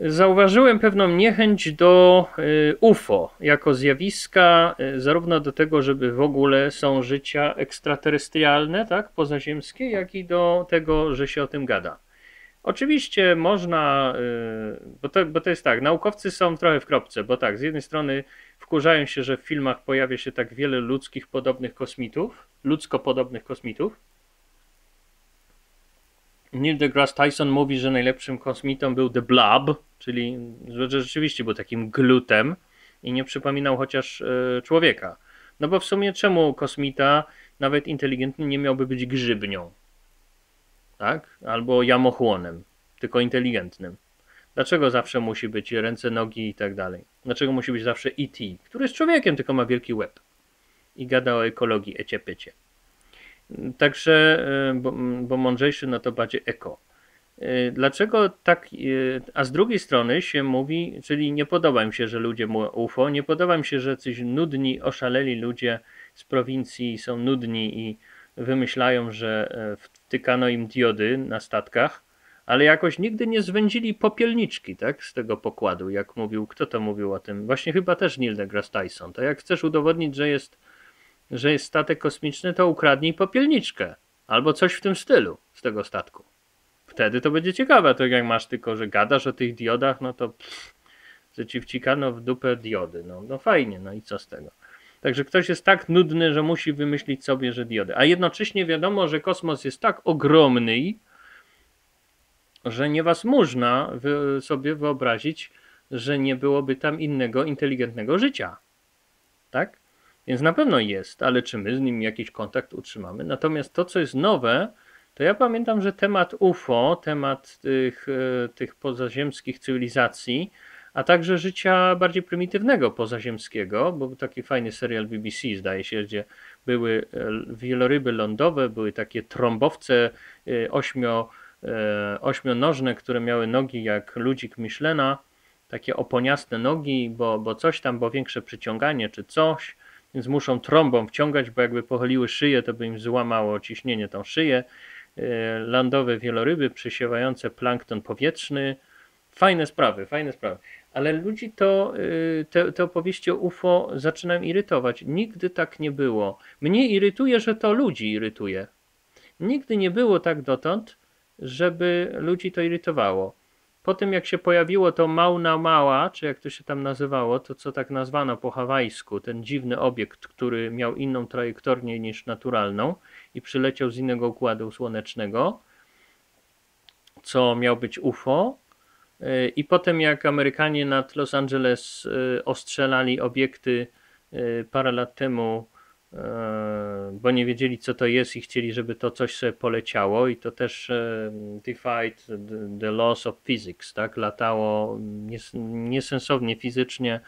Zauważyłem pewną niechęć do y, UFO jako zjawiska, y, zarówno do tego, żeby w ogóle są życia ekstraterestrialne, tak, pozaziemskie, jak i do tego, że się o tym gada. Oczywiście można, y, bo to, bo to jest tak, naukowcy są trochę w kropce, bo tak, z jednej strony wkurzają się, że w filmach pojawia się tak wiele ludzkich podobnych kosmitów, ludzko podobnych kosmitów, Neil deGrasse Tyson mówi, że najlepszym kosmitą był The Blob, czyli że rzeczywiście był takim glutem i nie przypominał chociaż e, człowieka. No bo w sumie czemu kosmita, nawet inteligentny, nie miałby być grzybnią? Tak? Albo jamochłonem, tylko inteligentnym. Dlaczego zawsze musi być ręce, nogi i tak dalej? Dlaczego musi być zawsze E.T., który jest człowiekiem, tylko ma wielki łeb i gada o ekologii, ecie pycie. Także, e, bo, bo mądrzejszy no to bardziej eko. E, dlaczego tak, e, a z drugiej strony się mówi, czyli nie podoba mi się, że ludzie mu UFO, nie podoba mi się, że coś nudni, oszaleli ludzie z prowincji są nudni i wymyślają, że wtykano im diody na statkach, ale jakoś nigdy nie zwędzili popielniczki, tak, z tego pokładu, jak mówił, kto to mówił o tym? Właśnie chyba też Neil deGrasse Tyson. To jak chcesz udowodnić, że jest że jest statek kosmiczny, to ukradnij popielniczkę. Albo coś w tym stylu z tego statku. Wtedy to będzie ciekawe, to jak masz tylko, że gadasz o tych diodach, no to pff, że ci wcikano w dupę diody. No, no fajnie, no i co z tego. Także ktoś jest tak nudny, że musi wymyślić sobie, że diody. A jednocześnie wiadomo, że kosmos jest tak ogromny, że nie was można sobie wyobrazić, że nie byłoby tam innego inteligentnego życia. Tak? Więc na pewno jest, ale czy my z nim jakiś kontakt utrzymamy? Natomiast to, co jest nowe, to ja pamiętam, że temat UFO, temat tych, e, tych pozaziemskich cywilizacji, a także życia bardziej prymitywnego pozaziemskiego, bo był taki fajny serial BBC, zdaje się, gdzie były e, wieloryby lądowe, były takie trąbowce e, ośmio, ośmionożne, które miały nogi jak ludzik Michelena, takie oponiaste nogi, bo, bo coś tam, bo większe przyciąganie czy coś więc muszą trąbą wciągać, bo jakby pochyliły szyję, to by im złamało ciśnienie tą szyję. E, Landowe wieloryby przesiewające plankton powietrzny. Fajne sprawy, fajne sprawy. Ale ludzi to, e, te, te opowieści o UFO zaczynają irytować. Nigdy tak nie było. Mnie irytuje, że to ludzi irytuje. Nigdy nie było tak dotąd, żeby ludzi to irytowało. Po tym jak się pojawiło to Mauna Mała, czy jak to się tam nazywało, to co tak nazwano po hawajsku, ten dziwny obiekt, który miał inną trajektorię niż naturalną i przyleciał z innego układu słonecznego, co miał być UFO. Y, I potem jak Amerykanie nad Los Angeles y, ostrzelali obiekty y, parę lat temu E, bo nie wiedzieli co to jest i chcieli, żeby to coś sobie poleciało i to też defied the laws of physics, tak, latało niesensownie fizycznie,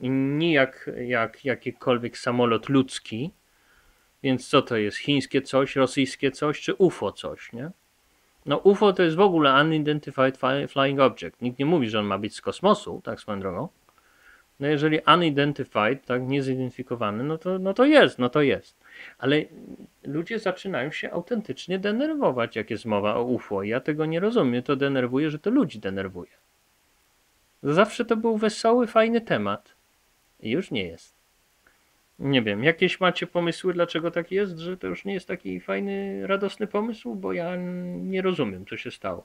nie jak, jak jakikolwiek samolot ludzki, więc co to jest, chińskie coś, rosyjskie coś, czy UFO coś, nie? No UFO to jest w ogóle Unidentified Flying Object. Nikt nie mówi, że on ma być z kosmosu, tak swoją drogą. No jeżeli unidentified, tak, niezidentyfikowany, no to, no to jest, no to jest. Ale ludzie zaczynają się autentycznie denerwować, jak jest mowa o UFO. Ja tego nie rozumiem. To denerwuje, że to ludzi denerwuje. Zawsze to był wesoły, fajny temat. I już nie jest. Nie wiem, jakieś macie pomysły, dlaczego tak jest, że to już nie jest taki fajny, radosny pomysł? Bo ja nie rozumiem, co się stało.